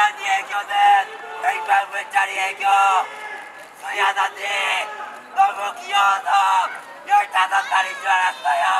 ゃんに影響で天下むっちゃに影響そやだし信清とよいただったりしわらすとよ